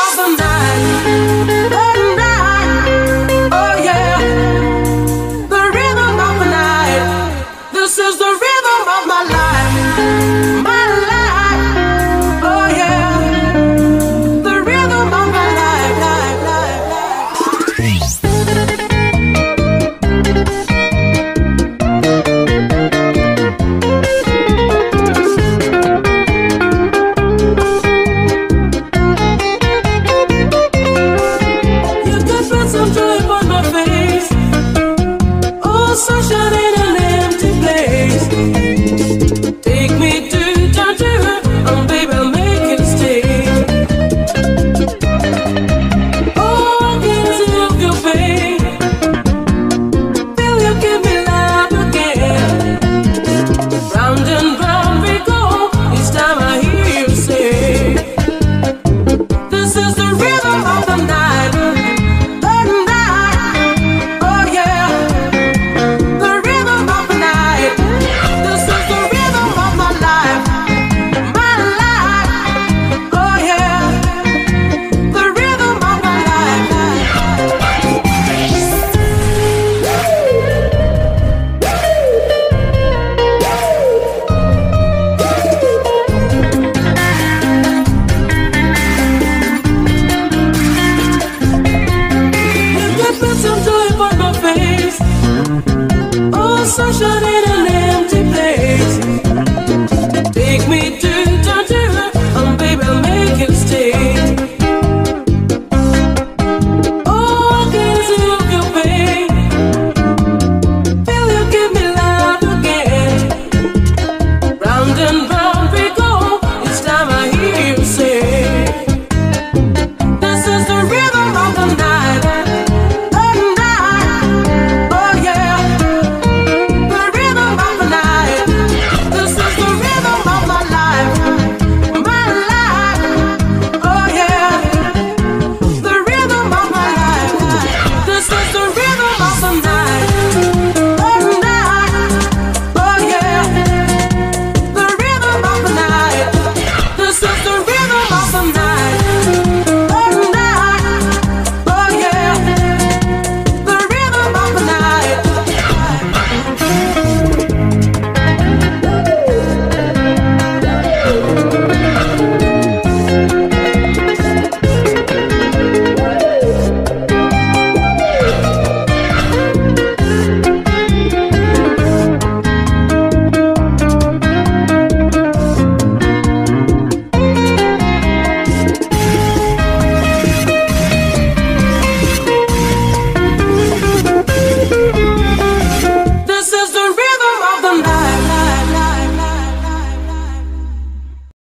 problem.